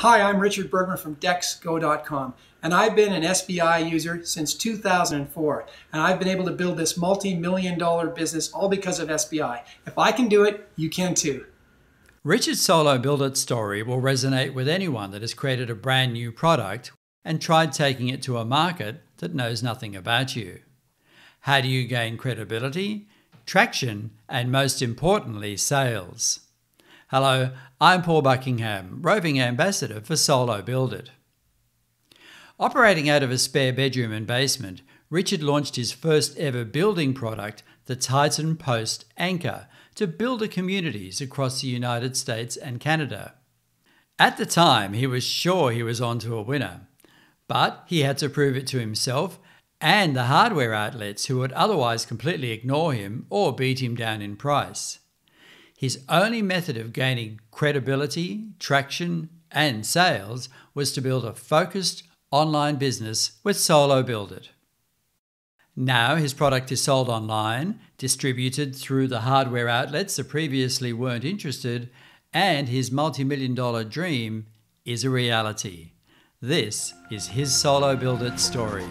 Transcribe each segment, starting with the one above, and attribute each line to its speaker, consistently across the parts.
Speaker 1: Hi, I'm Richard Bergman from DecksGo.com, and I've been an SBI user since 2004, and I've been able to build this multi-million dollar business all because of SBI. If I can do it, you can too.
Speaker 2: Richard's solo build it story will resonate with anyone that has created a brand new product and tried taking it to a market that knows nothing about you. How do you gain credibility, traction, and most importantly, sales? Hello, I'm Paul Buckingham, roving ambassador for Solo Build It. Operating out of a spare bedroom and basement, Richard launched his first ever building product, the Titan Post Anchor, to builder communities across the United States and Canada. At the time, he was sure he was onto a winner, but he had to prove it to himself and the hardware outlets who would otherwise completely ignore him or beat him down in price. His only method of gaining credibility, traction, and sales was to build a focused online business with Solo Build It. Now his product is sold online, distributed through the hardware outlets that previously weren't interested, and his multi million dollar dream is a reality. This is his Solo Build It story.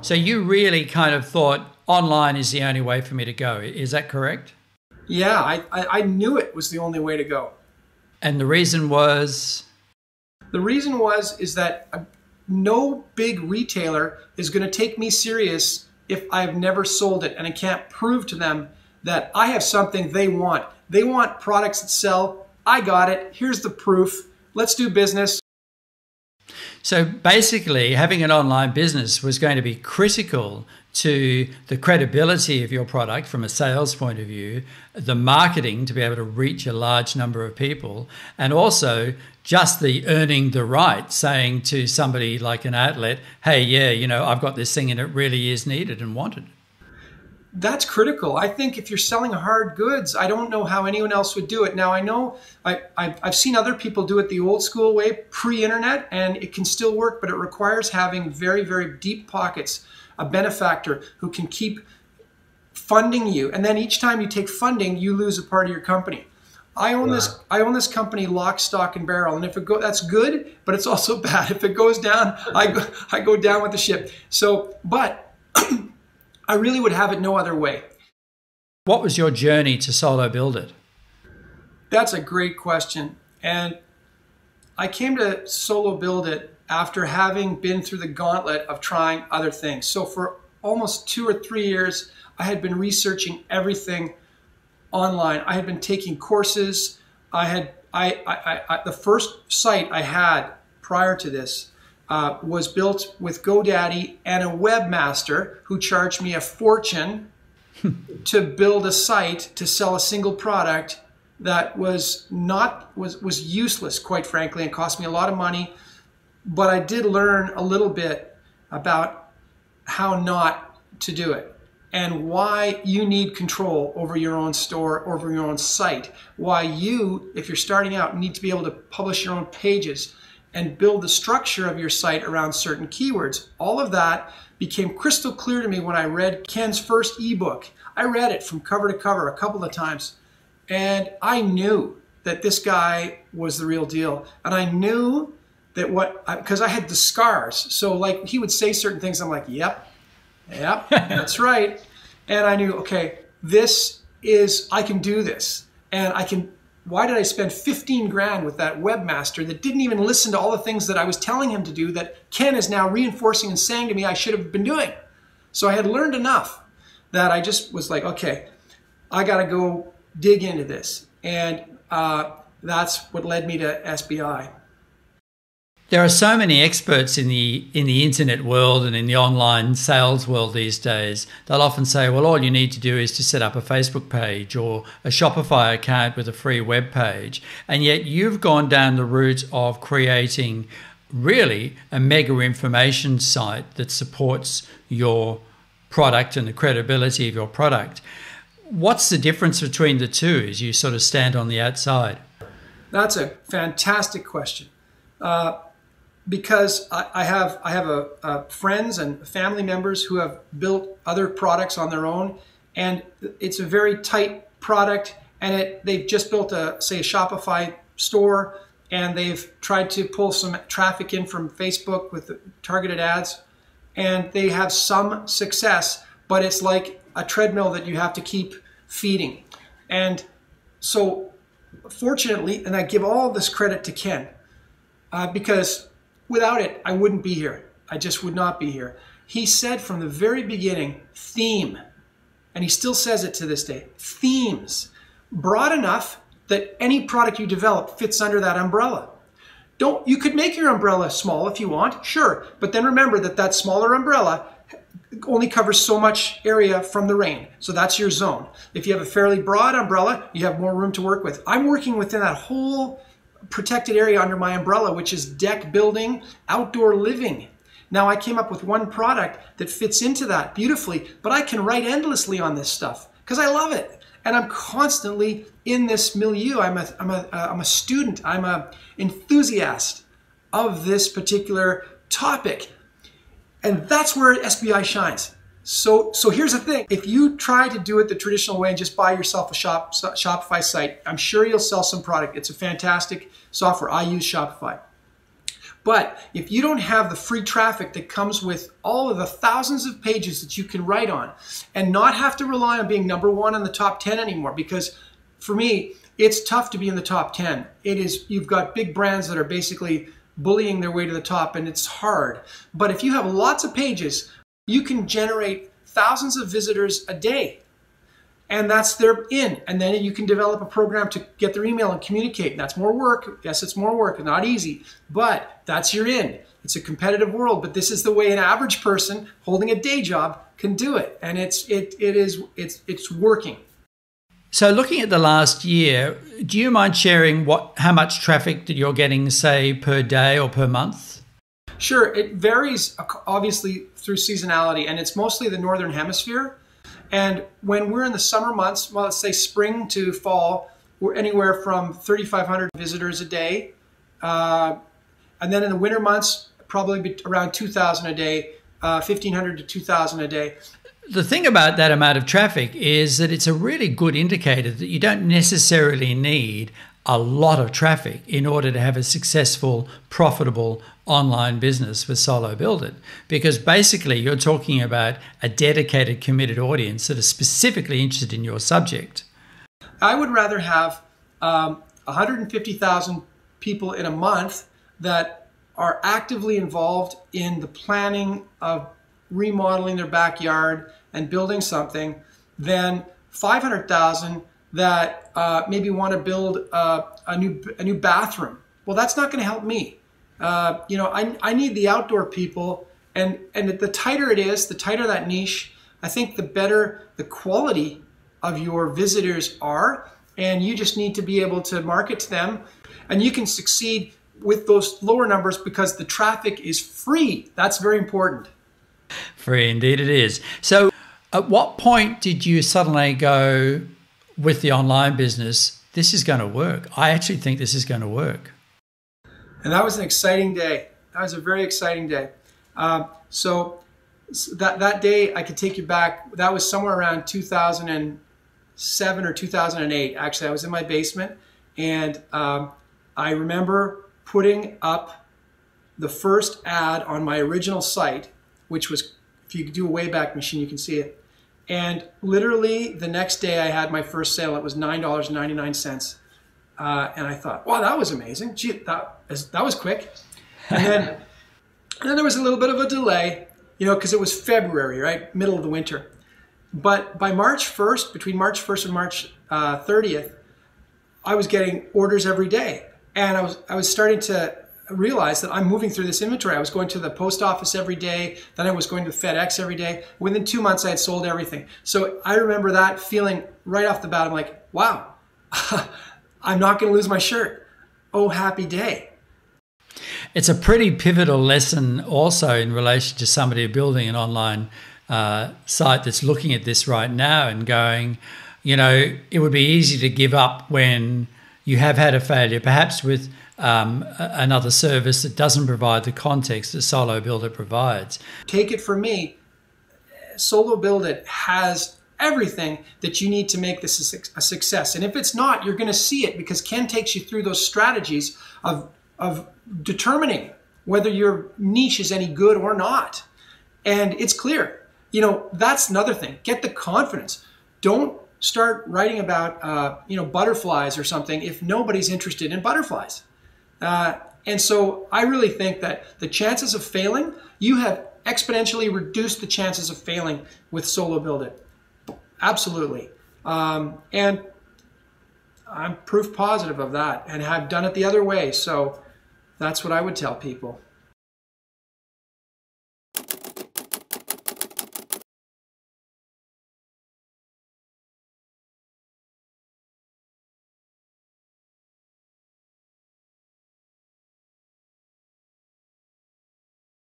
Speaker 2: So you really kind of thought online is the only way for me to go. Is that correct?
Speaker 1: Yeah, I, I, I knew it was the only way to go.
Speaker 2: And the reason was?
Speaker 1: The reason was is that uh, no big retailer is going to take me serious if I've never sold it and I can't prove to them that I have something they want. They want products that sell. I got it. Here's the proof. Let's do business.
Speaker 2: So basically, having an online business was going to be critical to the credibility of your product from a sales point of view, the marketing to be able to reach a large number of people, and also just the earning the right, saying to somebody like an outlet, hey, yeah, you know, I've got this thing and it really is needed and wanted.
Speaker 1: That's critical. I think if you're selling hard goods, I don't know how anyone else would do it. Now, I know I, I've seen other people do it the old school way, pre internet, and it can still work, but it requires having very, very deep pockets a benefactor who can keep funding you. And then each time you take funding, you lose a part of your company. I own wow. this. I own this company, lock, stock, and barrel. And if it go, that's good, but it's also bad. If it goes down, I go, I go down with the ship. So, but I really would have it no other way.
Speaker 2: What was your journey to solo build it?
Speaker 1: That's a great question, and I came to solo build it after having been through the gauntlet of trying other things. So for almost two or three years, I had been researching everything online. I had been taking courses. I had I, I, I the first site I had prior to this uh, was built with GoDaddy and a webmaster who charged me a fortune to build a site to sell a single product that was not was was useless, quite frankly, and cost me a lot of money but I did learn a little bit about how not to do it and why you need control over your own store, over your own site. Why you, if you're starting out, need to be able to publish your own pages and build the structure of your site around certain keywords. All of that became crystal clear to me when I read Ken's first ebook. I read it from cover to cover a couple of times, and I knew that this guy was the real deal. And I knew that what because I, I, had the scars. So like he would say certain things, I'm like, yep, yep, that's right. And I knew, okay, this is I can do this, and I can. Why did I spend 15 grand with that webmaster that didn't even listen to all the things that I was telling him to do that Ken is now reinforcing and saying to me I should have been doing? So I had learned enough that I just was like, okay, I got to go dig into this. And uh, that's what led me to SBI.
Speaker 2: There are so many experts in the in the internet world and in the online sales world these days. They'll often say, "Well, all you need to do is to set up a Facebook page or a Shopify account with a free web page." And yet you've gone down the route of creating really a mega information site that supports your product and the credibility of your product. What's the difference between the two as you sort of stand on the outside?
Speaker 1: That's a fantastic question. Uh, because I, I have I have a, a friends and family members who have built other products on their own, and it's a very tight product, and it they've just built a say a Shopify store and they've tried to pull some traffic in from Facebook with targeted ads and they have some success, but it's like a treadmill that you have to keep feeding. And so fortunately, and I give all this credit to Ken uh, because without it, I wouldn't be here. I just would not be here. He said from the very beginning, theme, and he still says it to this day, themes, broad enough that any product you develop fits under that umbrella. Don't you could make your umbrella small if you want, sure, but then remember that that smaller umbrella only covers so much area from the rain. So that's your zone. If you have a fairly broad umbrella, you have more room to work with. I'm working within that whole protected area under my umbrella, which is deck building, outdoor living. Now I came up with one product that fits into that beautifully, but I can write endlessly on this stuff because I love it. And I'm constantly in this milieu. I'm a, I'm a, uh, I'm a student. I'm a enthusiast of this particular topic. And that's where SBI shines. So, so here's the thing. If you try to do it the traditional way and just buy yourself a shop, Shopify site, I'm sure you'll sell some product. It's a fantastic software. I use Shopify. But if you don't have the free traffic that comes with all of the thousands of pages that you can write on and not have to rely on being number one in the top 10 anymore, because for me, it's tough to be in the top 10. It is, you've got big brands that are basically bullying their way to the top and it's hard. But if you have lots of pages, you can generate thousands of visitors a day. And that's their in. And then you can develop a program to get their email and communicate. That's more work. Yes, it's more work, not easy, but that's your in. It's a competitive world, but this is the way an average person holding a day job can do it. And it's it it is it's it's working.
Speaker 2: So, looking at the last year, do you mind sharing what how much traffic that you're getting, say, per day or per month?
Speaker 1: Sure, it varies obviously through seasonality, and it's mostly the northern hemisphere. And when we're in the summer months, well, let's say spring to fall, we're anywhere from 3,500 visitors a day, uh, and then in the winter months, probably around 2,000 a day, uh, 1,500 to 2,000 a day.
Speaker 2: The thing about that amount of traffic is that it's a really good indicator that you don't necessarily need a lot of traffic in order to have a successful, profitable online business with Solo Build It. Because basically, you're talking about a dedicated, committed audience that is specifically interested in your subject.
Speaker 1: I would rather have um, 150,000 people in a month that are actively involved in the planning of remodeling their backyard and building something than 500,000 that uh, maybe want to build uh, a new a new bathroom. Well, that's not going to help me. Uh, you know, I, I need the outdoor people, and and the tighter it is, the tighter that niche. I think the better the quality of your visitors are, and you just need to be able to market to them, and you can succeed with those lower numbers because the traffic is free. That's very important.
Speaker 2: Free indeed it is. So, at what point did you suddenly go with the online business? This is going to work. I actually think this is going to work.
Speaker 1: And that was an exciting day. That was a very exciting day. Um, so, that that day, I could take you back. That was somewhere around 2007 or 2008. Actually, I was in my basement, and um, I remember putting up the first ad on my original site which was, if you do a Wayback Machine, you can see it. And literally the next day I had my first sale. It was $9.99. Uh, and I thought, wow, that was amazing. Gee, that, that was quick. And then, and then there was a little bit of a delay, you know, because it was February, right? Middle of the winter. But by March 1st, between March 1st and March uh, 30th, I was getting orders every day. And I was, I was starting to realize that I'm moving through this inventory. I was going to the post office every day, then I was going to FedEx every day. Within two months, I had sold everything. So I remember that feeling right off the bat. I'm like, wow, I'm not going to lose my shirt. Oh, happy day.
Speaker 2: It's a pretty pivotal lesson also in relation to somebody building an online uh, site that's looking at this right now and going, you know, it would be easy to give up when you have had a failure, perhaps with um, another service that doesn't provide the context that Solo Build It provides.
Speaker 1: Take it from me, Solo Build It has everything that you need to make this a success. And if it's not, you're going to see it because Ken takes you through those strategies of, of determining whether your niche is any good or not. And it's clear. You know, that's another thing. Get the confidence. Don't start writing about, uh, you know, butterflies or something if nobody's interested in butterflies. Uh, and so I really think that the chances of failing, you have exponentially reduced the chances of failing with Solo Build It. Absolutely. Um, and I'm proof positive of that and have done it the other way. So that's what I would tell people.